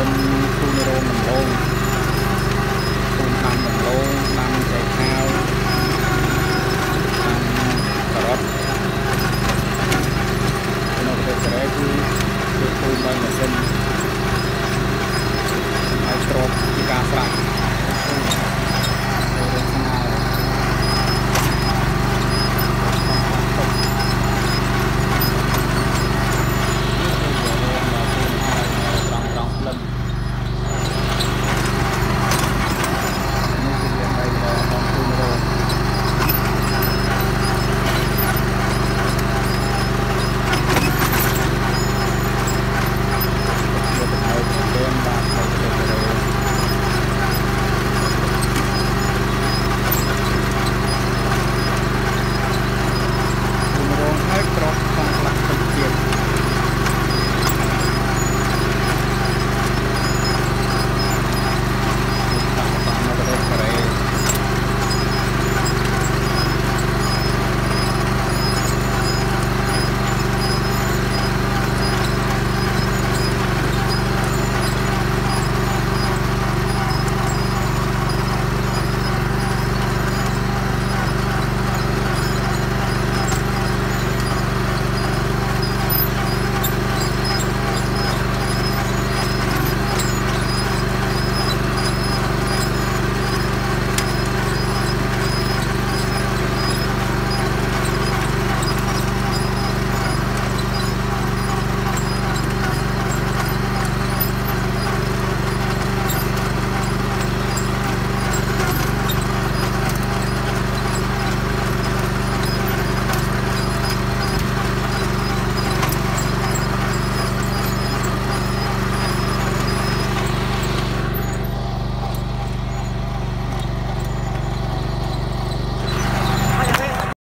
then